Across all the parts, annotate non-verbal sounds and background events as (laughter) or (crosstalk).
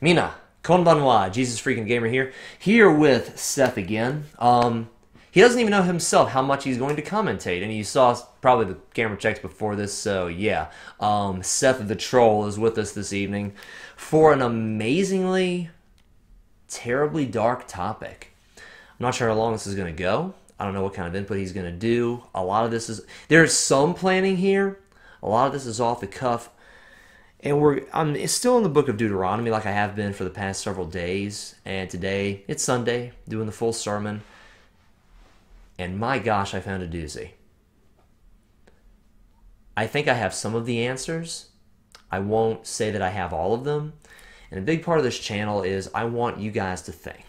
Mina, konbanwa, Jesus freaking gamer here, here with Seth again. Um, he doesn't even know himself how much he's going to commentate, and you saw probably the camera checks before this, so yeah. Um, Seth the Troll is with us this evening for an amazingly, terribly dark topic. I'm not sure how long this is going to go. I don't know what kind of input he's going to do. A lot of this is there's some planning here. A lot of this is off the cuff and we're um, I'm still in the book of Deuteronomy like I have been for the past several days. And today it's Sunday, doing the full sermon. And my gosh, I found a doozy. I think I have some of the answers. I won't say that I have all of them. And a big part of this channel is I want you guys to think.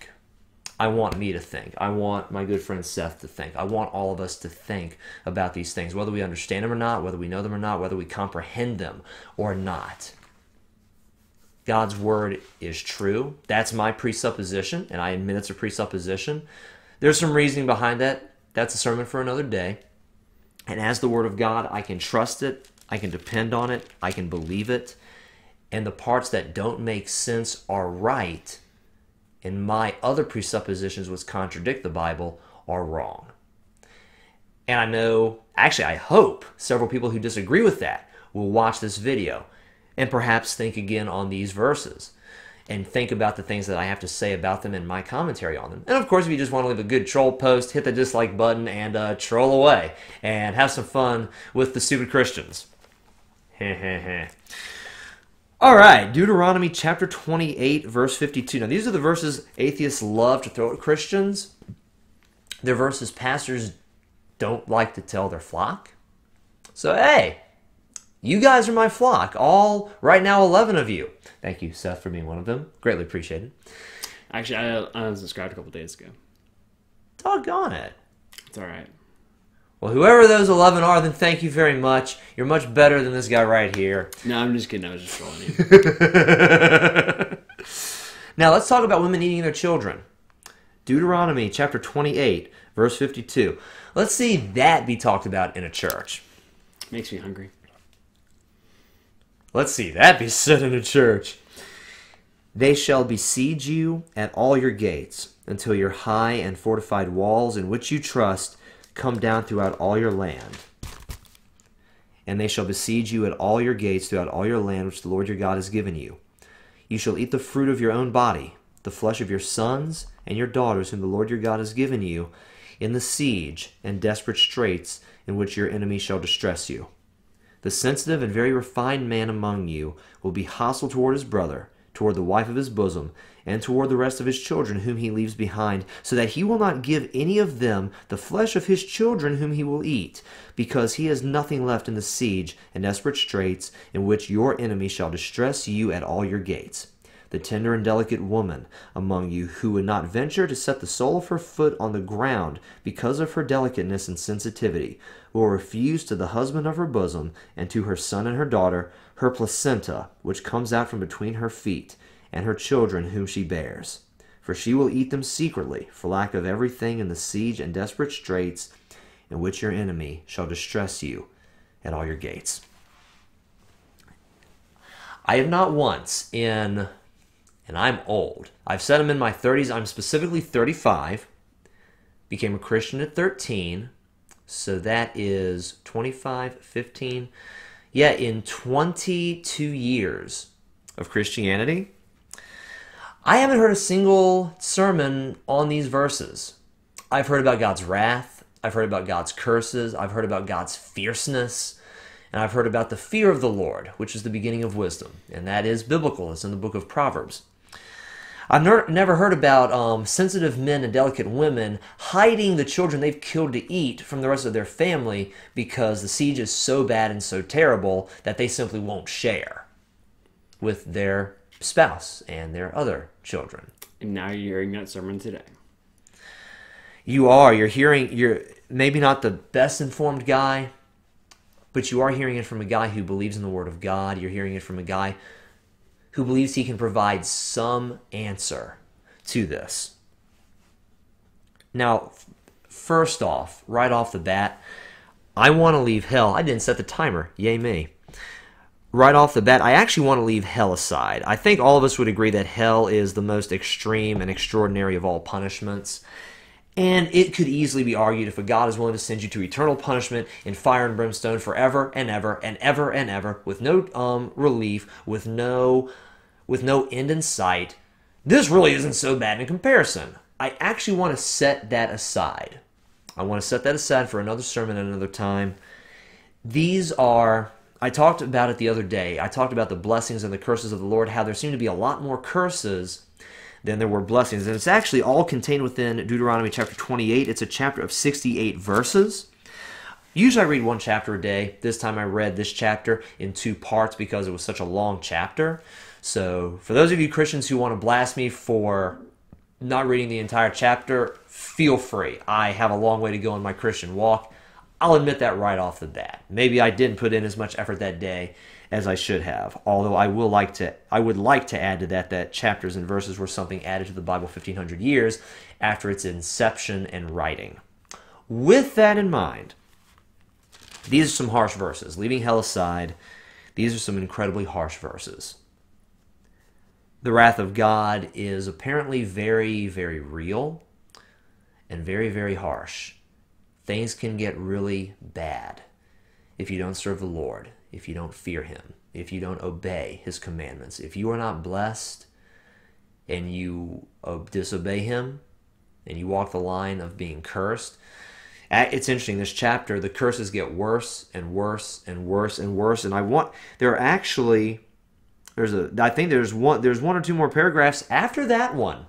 I want me to think. I want my good friend Seth to think. I want all of us to think about these things, whether we understand them or not, whether we know them or not, whether we comprehend them or not. God's word is true. That's my presupposition, and I admit it's a presupposition. There's some reasoning behind that. That's a sermon for another day. And as the word of God, I can trust it, I can depend on it, I can believe it. And the parts that don't make sense are right and my other presuppositions which contradict the Bible are wrong. And I know, actually, I hope several people who disagree with that will watch this video and perhaps think again on these verses and think about the things that I have to say about them in my commentary on them. And of course, if you just want to leave a good troll post, hit the dislike button and uh, troll away and have some fun with the stupid Christians. (laughs) All right, Deuteronomy chapter 28, verse 52. Now, these are the verses atheists love to throw at Christians. They're verses pastors don't like to tell their flock. So, hey, you guys are my flock. All, right now, 11 of you. Thank you, Seth, for being one of them. Greatly appreciated. Actually, I unsubscribed a couple days ago. Doggone it. It's all right. Well, whoever those 11 are, then thank you very much. You're much better than this guy right here. No, I'm just kidding. I was just trolling you. (laughs) now, let's talk about women eating their children. Deuteronomy chapter 28, verse 52. Let's see that be talked about in a church. Makes me hungry. Let's see that be said in a church. They shall besiege you at all your gates until your high and fortified walls in which you trust come down throughout all your land. And they shall besiege you at all your gates throughout all your land which the Lord your God has given you. You shall eat the fruit of your own body, the flesh of your sons and your daughters, whom the Lord your God has given you, in the siege and desperate straits in which your enemy shall distress you. The sensitive and very refined man among you will be hostile toward his brother, toward the wife of his bosom, and toward the rest of his children whom he leaves behind, so that he will not give any of them the flesh of his children whom he will eat, because he has nothing left in the siege and desperate straits in which your enemy shall distress you at all your gates. The tender and delicate woman among you who would not venture to set the sole of her foot on the ground because of her delicateness and sensitivity, will refuse to the husband of her bosom and to her son and her daughter her placenta, which comes out from between her feet, and her children whom she bears. For she will eat them secretly, for lack of everything in the siege and desperate straits in which your enemy shall distress you at all your gates. I have not once in, and I'm old, I've said I'm in my 30s, I'm specifically 35, became a Christian at 13, so that is 25, 15. Yeah, in 22 years of Christianity, I haven't heard a single sermon on these verses. I've heard about God's wrath, I've heard about God's curses, I've heard about God's fierceness, and I've heard about the fear of the Lord, which is the beginning of wisdom, and that is biblical. It's in the book of Proverbs. I've never heard about um, sensitive men and delicate women hiding the children they've killed to eat from the rest of their family because the siege is so bad and so terrible that they simply won't share with their spouse and their other children. And now you're hearing that sermon today. You are. You're hearing, you're maybe not the best informed guy, but you are hearing it from a guy who believes in the Word of God. You're hearing it from a guy who believes he can provide some answer to this. Now, first off, right off the bat, I want to leave hell. I didn't set the timer. Yay me. Right off the bat, I actually want to leave hell aside. I think all of us would agree that hell is the most extreme and extraordinary of all punishments. And it could easily be argued if a God is willing to send you to eternal punishment in fire and brimstone forever and ever and ever and ever with no um, relief, with no with no end in sight, this really isn't so bad in comparison. I actually want to set that aside. I want to set that aside for another sermon at another time. These are I talked about it the other day. I talked about the blessings and the curses of the Lord, how there seem to be a lot more curses than there were blessings. And it's actually all contained within Deuteronomy chapter 28. It's a chapter of 68 verses. Usually I read one chapter a day. This time I read this chapter in two parts because it was such a long chapter. So, for those of you Christians who want to blast me for not reading the entire chapter, feel free. I have a long way to go in my Christian walk. I'll admit that right off the bat. Maybe I didn't put in as much effort that day as I should have. Although I will like to I would like to add to that that chapters and verses were something added to the Bible 1500 years after its inception and writing. With that in mind, these are some harsh verses. Leaving hell aside, these are some incredibly harsh verses. The wrath of God is apparently very, very real and very, very harsh. Things can get really bad if you don't serve the Lord, if you don't fear Him, if you don't obey His commandments. If you are not blessed and you uh, disobey Him and you walk the line of being cursed, it's interesting this chapter the curses get worse and worse and worse and worse and i want there are actually there's a i think there's one there's one or two more paragraphs after that one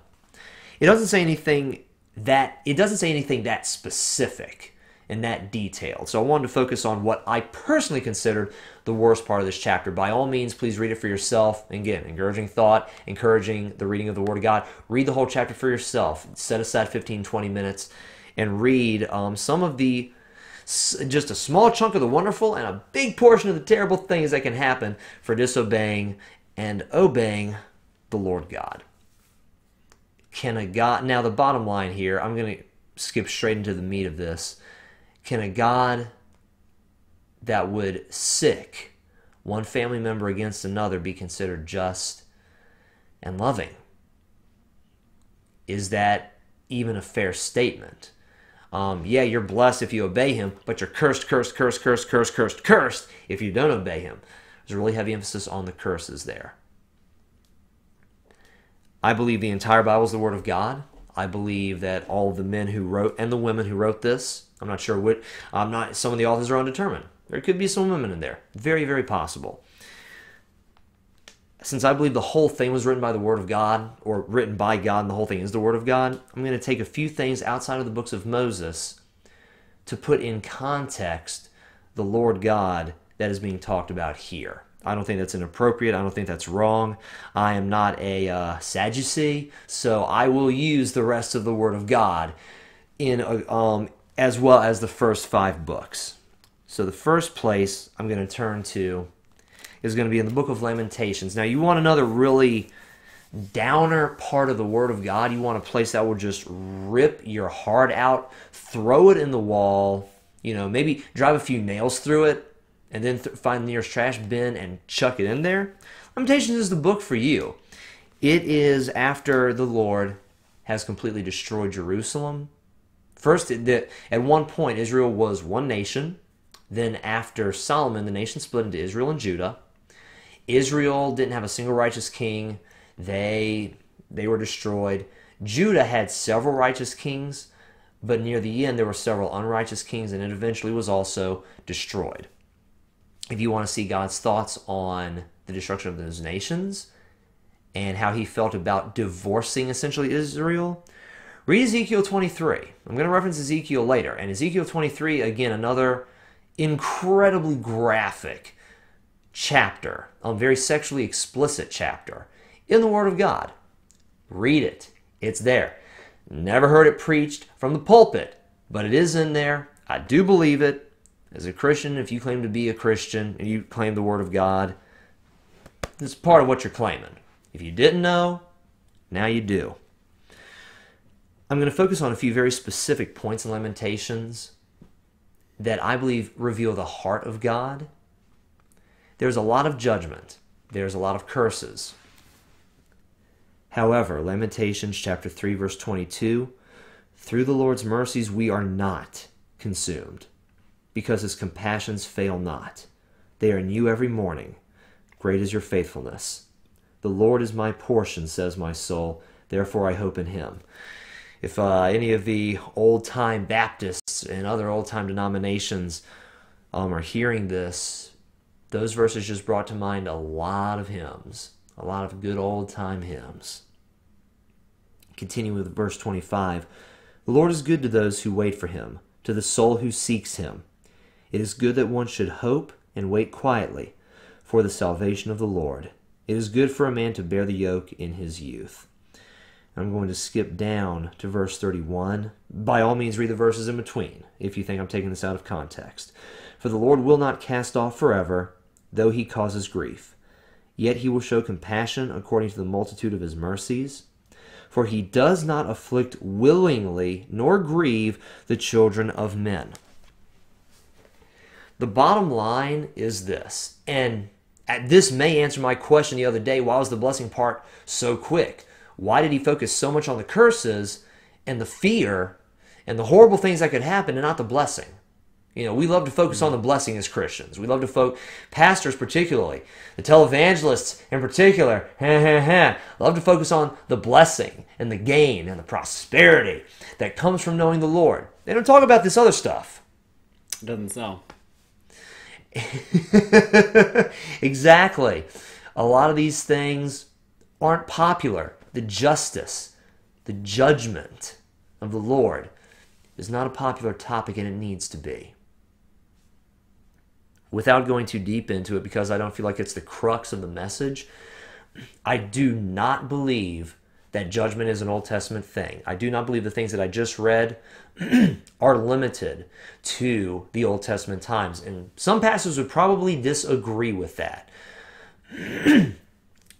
it doesn't say anything that it doesn't say anything that specific and that detailed. So i wanted to focus on what i personally considered the worst part of this chapter. By all means please read it for yourself. Again encouraging thought encouraging the reading of the word of god. Read the whole chapter for yourself. Set aside 15 20 minutes and read um, some of the just a small chunk of the wonderful and a big portion of the terrible things that can happen for disobeying and obeying the Lord God. Can a God, now the bottom line here, I'm going to skip straight into the meat of this. Can a God that would sic one family member against another be considered just and loving? Is that even a fair statement? Um, yeah, you're blessed if you obey him, but you're cursed, cursed, cursed, cursed, cursed, cursed, cursed if you don't obey him. There's a really heavy emphasis on the curses there. I believe the entire Bible is the Word of God. I believe that all of the men who wrote and the women who wrote this, I'm not sure what, I'm not, some of the authors are undetermined. There could be some women in there. Very, very possible since I believe the whole thing was written by the Word of God, or written by God, and the whole thing is the Word of God, I'm going to take a few things outside of the books of Moses to put in context the Lord God that is being talked about here. I don't think that's inappropriate. I don't think that's wrong. I am not a uh, Sadducee, so I will use the rest of the Word of God in a, um, as well as the first five books. So the first place I'm going to turn to is going to be in the book of Lamentations. Now, you want another really downer part of the Word of God. You want a place that will just rip your heart out, throw it in the wall, you know, maybe drive a few nails through it, and then th- find the nearest trash bin and chuck it in there. Lamentations is the book for you. It is after the Lord has completely destroyed Jerusalem. First, the, at one point, Israel was one nation. Then, after Solomon, the nation split into Israel and Judah. Israel didn't have a single righteous king. They they were destroyed. Judah had several righteous kings, but near the end there were several unrighteous kings and it eventually was also destroyed. If you want to see God's thoughts on the destruction of those nations and how he felt about divorcing essentially Israel, read Ezekiel 23. I'm going to reference Ezekiel later. And Ezekiel 23 again another incredibly graphic chapter, a very sexually explicit chapter in the Word of God. Read it, it's there. Never heard it preached from the pulpit, but it is in there. I do believe it. As a Christian, if you claim to be a Christian and you claim the Word of God, is part of what you're claiming. If you didn't know, now you do. I'm going to focus on a few very specific points in Lamentations that I believe reveal the heart of God there's a lot of judgment, there's a lot of curses. However, Lamentations chapter 3 verse 22, through the Lord's mercies we are not consumed, because his compassions fail not. They are new every morning. Great is your faithfulness. The Lord is my portion, says my soul, therefore I hope in him. If uh, any of the old time Baptists and other old time denominations um, are hearing this, those verses just brought to mind a lot of hymns, a lot of good old time hymns. Continuing with verse 25 The Lord is good to those who wait for him, to the soul who seeks him. It is good that one should hope and wait quietly for the salvation of the Lord. It is good for a man to bear the yoke in his youth. I'm going to skip down to verse 31. By all means, read the verses in between if you think I'm taking this out of context. For the Lord will not cast off forever, though he causes grief. Yet he will show compassion according to the multitude of his mercies. For he does not afflict willingly, nor grieve the children of men. The bottom line is this, and this may answer my question the other day why was the blessing part so quick? Why did he focus so much on the curses and the fear and the horrible things that could happen and not the blessing? You know, we love to focus on the blessing as Christians. We love to focus, pastors particularly, the televangelists in particular, (laughs) love to focus on the blessing and the gain and the prosperity that comes from knowing the Lord. They don't talk about this other stuff. Doesn't sell. (laughs) exactly. A lot of these things aren't popular. The justice, the judgment of the Lord is not a popular topic and it needs to be. Without going too deep into it, because I don't feel like it's the crux of the message, I do not believe that judgment is an Old Testament thing. I do not believe the things that I just read (clears throat) are limited to the Old Testament times. And some pastors would probably disagree with that. (clears throat)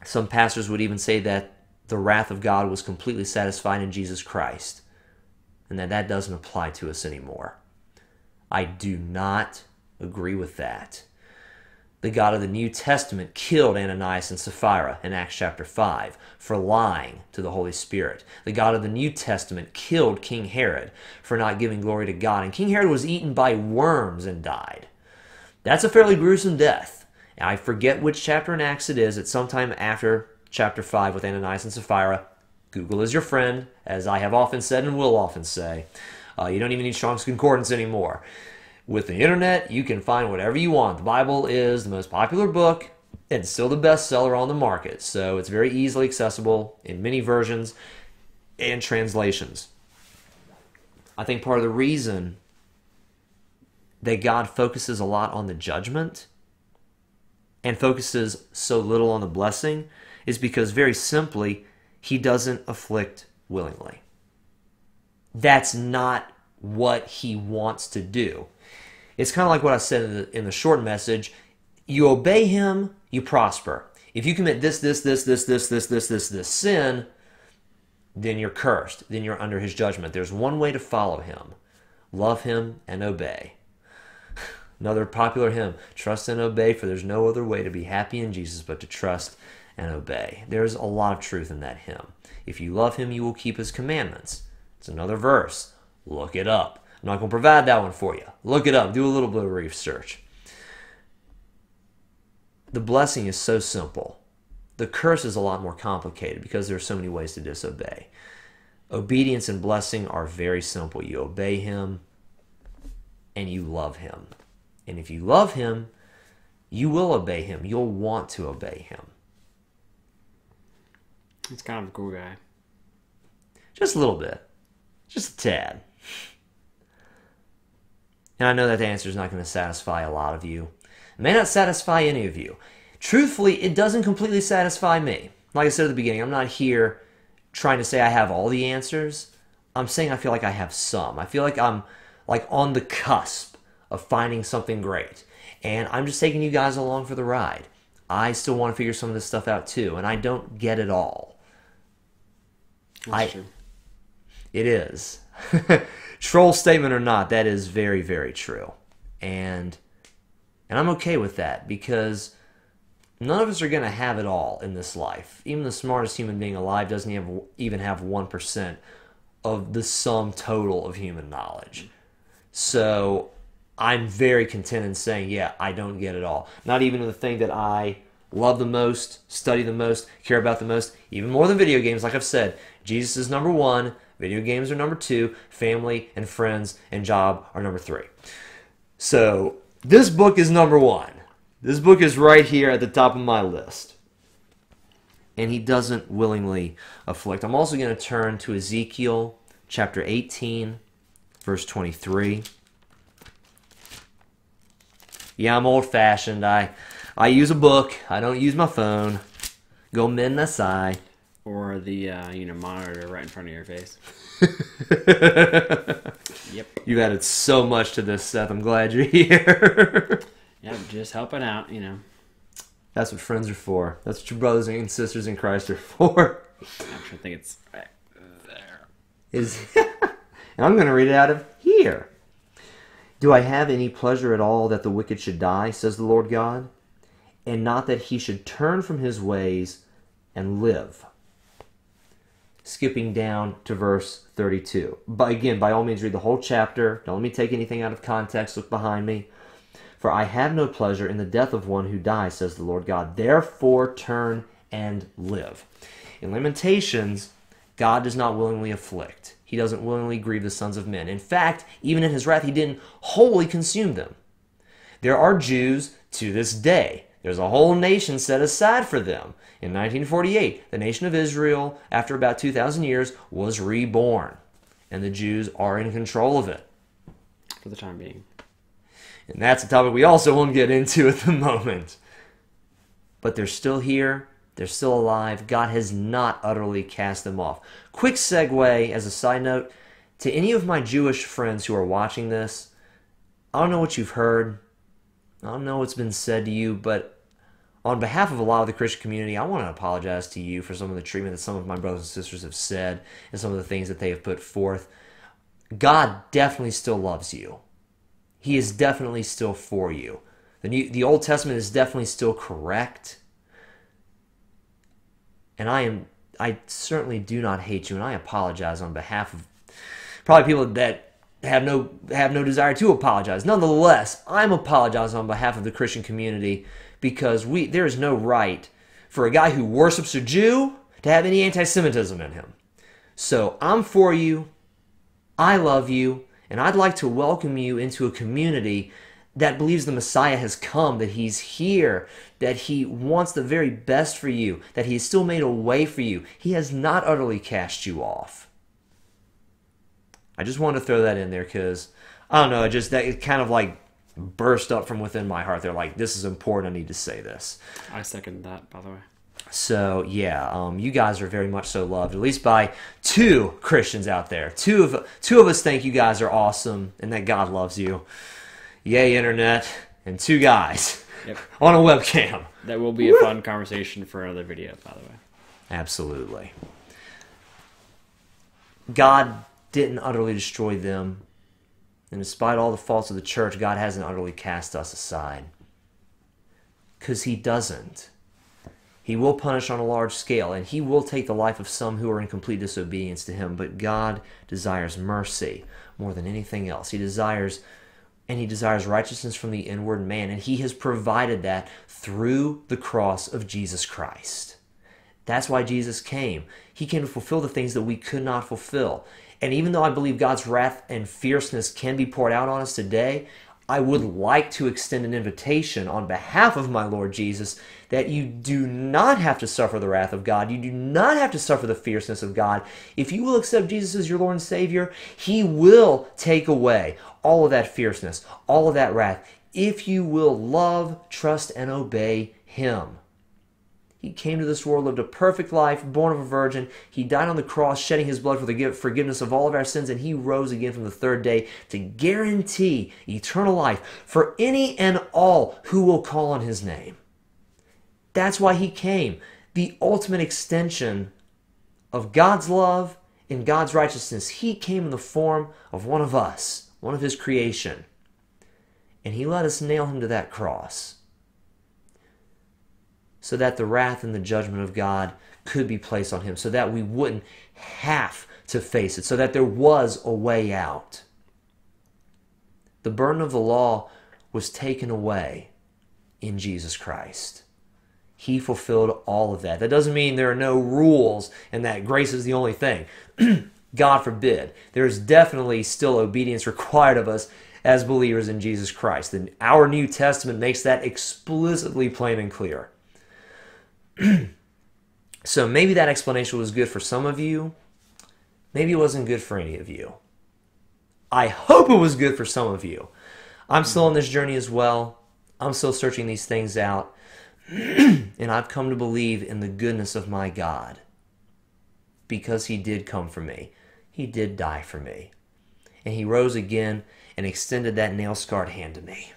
some pastors would even say that the wrath of God was completely satisfied in Jesus Christ and that that doesn't apply to us anymore. I do not agree with that. The God of the New Testament killed Ananias and Sapphira in Acts chapter 5 for lying to the Holy Spirit. The God of the New Testament killed King Herod for not giving glory to God. And King Herod was eaten by worms and died. That's a fairly gruesome death. I forget which chapter in Acts it is. It's sometime after chapter 5 with Ananias and Sapphira. Google is your friend, as I have often said and will often say. Uh, you don't even need Strong's Concordance anymore. With the internet, you can find whatever you want. The Bible is the most popular book and still the bestseller on the market. So it's very easily accessible in many versions and translations. I think part of the reason that God focuses a lot on the judgment and focuses so little on the blessing is because very simply, he doesn't afflict willingly. That's not what he wants to do. It's kind of like what I said in the, in the short message. You obey him, you prosper. If you commit this, this, this, this, this, this, this, this, this sin, then you're cursed. Then you're under his judgment. There's one way to follow him love him and obey. (sighs) Another popular hymn trust and obey, for there's no other way to be happy in Jesus but to trust and obey. There's a lot of truth in that hymn. If you love him, you will keep his commandments. It's another verse. Look it up. I'm not going to provide that one for you. Look it up, do a little bit of research. The blessing is so simple. The curse is a lot more complicated because there are so many ways to disobey. Obedience and blessing are very simple. You obey Him and you love Him. And if you love Him, you will obey Him. You'll want to obey Him. He's kind of a cool guy. Just a little bit. Just a tad. And I know that the answer is not going to satisfy a lot of you. It may not satisfy any of you. Truthfully, it doesn't completely satisfy me. Like I said at the beginning, I'm not here trying to say I have all the answers. I'm saying I feel like I have some. I feel like I'm like on the cusp of finding something great. And I'm just taking you guys along for the ride. I still want to figure some of this stuff out too, and I don't get it all. That's I, true. It is. (laughs) Troll statement or not, that is very, very true. And and I'm okay with that because none of us are going to have it all in this life. Even the smartest human being alive doesn't have, even have 1% of the sum total of human knowledge. So I'm very content in saying, yeah, I don't get it all. Not even the thing that I love the most, study the most, care about the most, even more than video games. Like I've said, Jesus is number one, video games are number two, family and friends and job are number three. So this book is number one. This book is right here at the top of my list. And he doesn't willingly afflict. I'm also going to turn to Ezekiel chapter 18, verse 23. Yeah, I'm old fashioned. I I use a book. I don't use my phone. Go the sigh. Or the uh, you know monitor right in front of your face. (laughs) Yep. You've added so much to this, Seth. I'm glad you're here. (laughs) Yep. Just helping out. You know. That's what friends are for. That's what your brothers and sisters in Christ are for. Actually, I think it's right there. Is (laughs) and I'm going to read it out of here. Do I have any pleasure at all that the wicked should die, says the Lord God, and not that he should turn from his ways and live? Skipping down to verse 32. But again, by all means, read the whole chapter. Don't let me take anything out of context. Look behind me. For I have no pleasure in the death of one who dies, says the Lord God. Therefore, turn and live. In Lamentations, God does not willingly afflict. He doesn't willingly grieve the sons of men. In fact, even in his wrath, he didn't wholly consume them. There are Jews to this day. There's a whole nation set aside for them. In 1948, the nation of Israel, after about 2,000 years, was reborn. And the Jews are in control of it. For the time being. And that's a topic we also won't get into at the (laughs) moment. But they're still here. They're still alive. God has not utterly cast them off. Quick segue as a side note to any of my Jewish friends who are watching this. I don't know what you've heard. I don't know what's been said to you, but on behalf of a lot of the Christian community, I want to apologize to you for some of the treatment that some of my brothers and sisters have said and some of the things that they have put forth. God definitely still loves you. He is definitely still for you. The New, the Old Testament is definitely still correct. And I am I certainly do not hate you and I apologize on behalf of probably people that have no have no desire to apologize. Nonetheless, I'm apologizing on behalf of the Christian community because we there is no right for a guy who worships a Jew to have any anti-Semitism in him. So I'm for you. I love you, and I'd like to welcome you into a community that believes the Messiah has come, that he's here, that he wants the very best for you, that he has still made a way for you. He has not utterly cast you off. I just wanted to throw that in there because I don't know, it just that it kind of like burst up from within my heart. They're like, this is important. I need to say this. I second that, by the way. So yeah, um, you guys are very much so loved, at least by two Christians out there. Two of two of us think you guys are awesome and that God loves you. Yay, internet, and two guys Yep. (laughs) on a webcam. That will be a fun conversation for another video, by the way. Absolutely. God didn't utterly destroy them. And despite all the faults of the church, God hasn't utterly cast us aside. Because He doesn't. He will punish on a large scale, and He will take the life of some who are in complete disobedience to Him. But God desires mercy more than anything else. He desires, and He desires righteousness from the inward man, and He has provided that through the cross of Jesus Christ. That's why Jesus came. He came to fulfill the things that we could not fulfill. And even though I believe God's wrath and fierceness can be poured out on us today, I would like to extend an invitation on behalf of my Lord Jesus that you do not have to suffer the wrath of God. You do not have to suffer the fierceness of God. If you will accept Jesus as your Lord and Savior, He will take away all of that fierceness, all of that wrath, if you will love, trust, and obey Him. He came to this world, lived a perfect life, born of a virgin. He died on the cross, shedding his blood for the forgiveness of all of our sins, and he rose again from the third day to guarantee eternal life for any and all who will call on his name. That's why he came. The ultimate extension of God's love and God's righteousness. He came in the form of one of us, one of his creation. And he let us nail him to that cross. So that the wrath and the judgment of God could be placed on him, so that we wouldn't have to face it, so that there was a way out. The burden of the law was taken away in Jesus Christ. He fulfilled all of that. That doesn't mean there are no rules and that grace is the only thing. (clears throat) God forbid. There is definitely still obedience required of us as believers in Jesus Christ. And our New Testament makes that explicitly plain and clear. (clears throat) so maybe that explanation was good for some of you. Maybe it wasn't good for any of you. I hope it was good for some of you. I'm still on this journey as well. I'm still searching these things out. (clears throat) and I've come to believe in the goodness of my God because he did come for me. He did die for me. And he rose again and extended that nail scarred hand to me.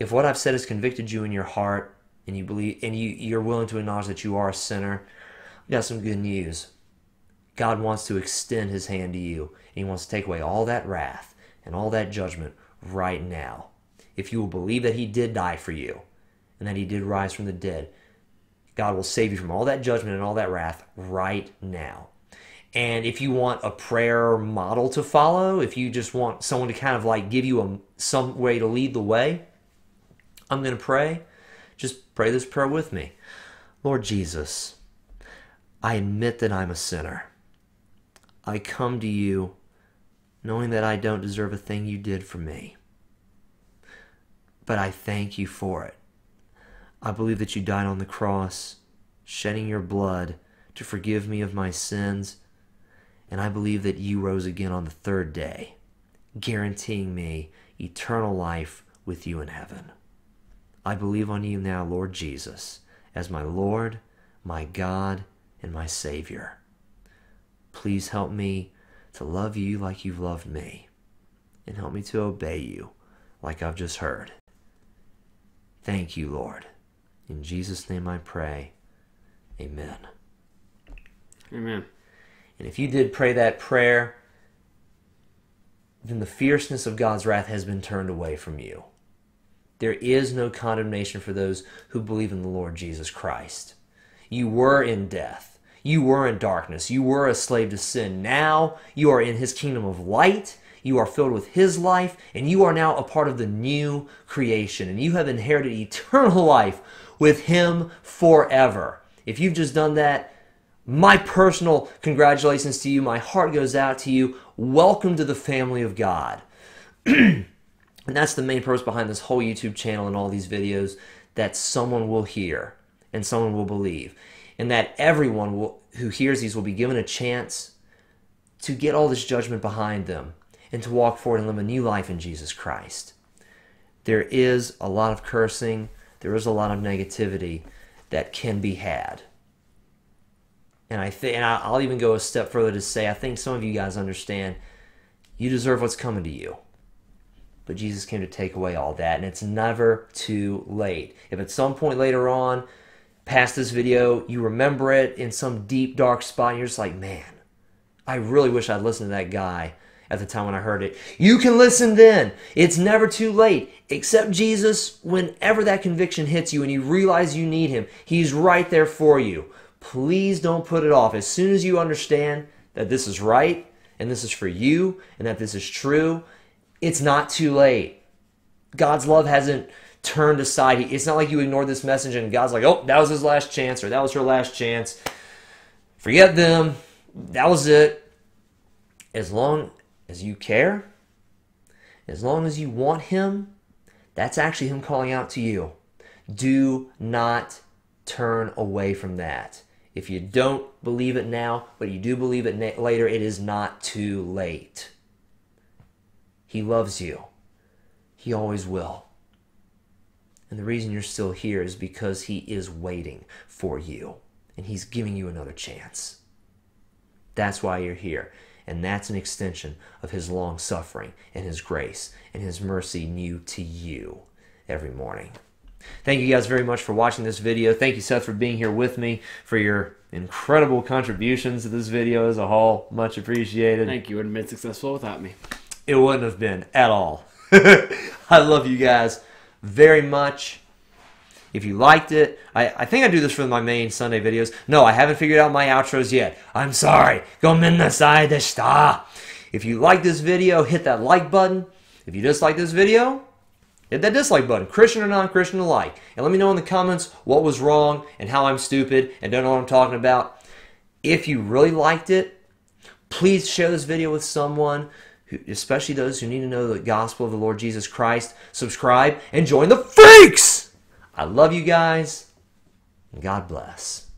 If what I've said has convicted you in your heart and you believe and you, you're willing to acknowledge that you are a sinner, I got some good news. God wants to extend his hand to you, and he wants to take away all that wrath and all that judgment right now. If you will believe that he did die for you and that he did rise from the dead, God will save you from all that judgment and all that wrath right now. And if you want a prayer model to follow, if you just want someone to kind of like give you a, some way to lead the way, I'm going to pray. Pray this prayer with me. Lord Jesus, I admit that I'm a sinner. I come to you knowing that I don't deserve a thing you did for me. But I thank you for it. I believe that you died on the cross, shedding your blood to forgive me of my sins, and I believe that you rose again on the third day, guaranteeing me eternal life with you in heaven. I believe on you now, Lord Jesus, as my Lord, my God, and my Savior. Please help me to love you like you've loved me, and help me to obey you like I've just heard. Thank you, Lord. In Jesus' name I pray. Amen. Amen. And if you did pray that prayer, then the fierceness of God's wrath has been turned away from you. There is no condemnation for those who believe in the Lord Jesus Christ. You were in death. You were in darkness. You were a slave to sin. Now you are in his kingdom of light. You are filled with his life, and you are now a part of the new creation. And you have inherited eternal (laughs) life with him forever. If you've just done that, my personal congratulations to you. My heart goes out to you. Welcome to the family of God. (clears throat) and that's the main purpose behind this whole YouTube channel and all these videos that someone will hear and someone will believe. And that everyone will, who hears these will be given a chance to get all this judgment behind them and to walk forward and live a new life in Jesus Christ. There is a lot of cursing, there is a lot of negativity that can be had. And I think, and I'll even go a step further to say, I think some of you guys understand you deserve what's coming to you. But Jesus came to take away all that, and it's never too late. If at some point later on, past this video, you remember it in some deep, dark spot, and you're just like, man, I really wish I'd listened to that guy at the time when I heard it. You can listen then. It's never too late. Accept Jesus whenever that conviction hits you and you realize you need him. He's right there for you. Please don't put it off. As soon as you understand that this is right and this is for you and that this is true, it's not too late. God's love hasn't turned aside. It's not like you ignored this message and God's like, oh, that was his last chance or that was her last chance. Forget them. That was it. As long as you care, as long as you want Him, that's actually Him calling out to you. Do not turn away from that. If you don't believe it now, but you do believe it later, it is not too late. He loves you. He always will. And the reason you're still here is because He is waiting for you. And He's giving you another chance. That's why you're here. And that's an extension of His long suffering and His grace and His mercy new to you every morning. Thank you guys very much for watching this video. Thank you, Seth, for being here with me, for your incredible contributions to this video as a whole. Much appreciated. Thank you. It would have been successful without me. It wouldn't have been at all. (laughs) I love you guys very much. If you liked it, I, I think I do this for my main Sunday videos. No, I haven't figured out my outros yet. I'm sorry. Gomenasai deshita. If you like this video, hit that like button. If you dislike this video, hit that dislike button, Christian or non-Christian alike. And let me know in the comments what was wrong and how I'm stupid and don't know what I'm talking about. If you really liked it, please share this video with someone, especially those who need to know the gospel of the Lord Jesus Christ. Subscribe and join the freaks! I love you guys. God bless.